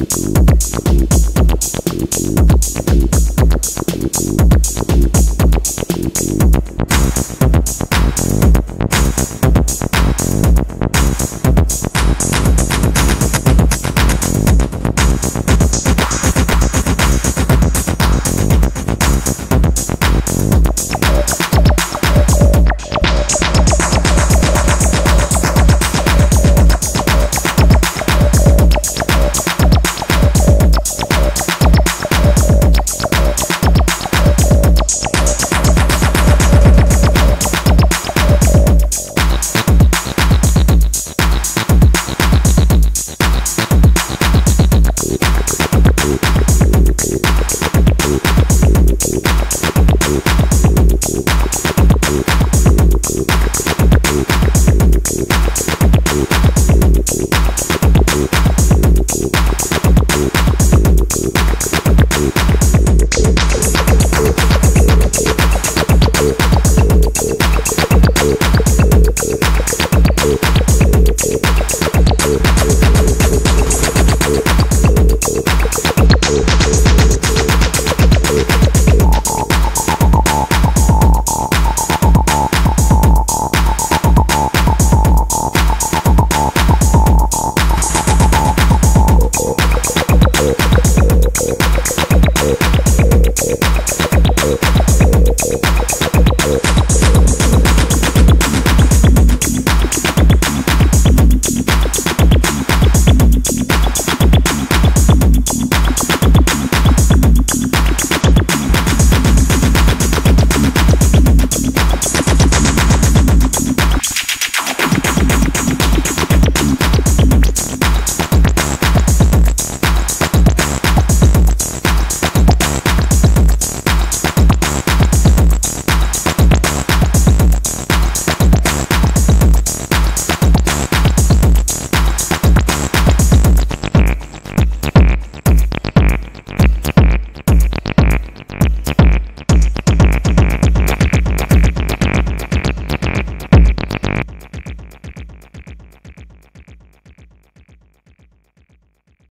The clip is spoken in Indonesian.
you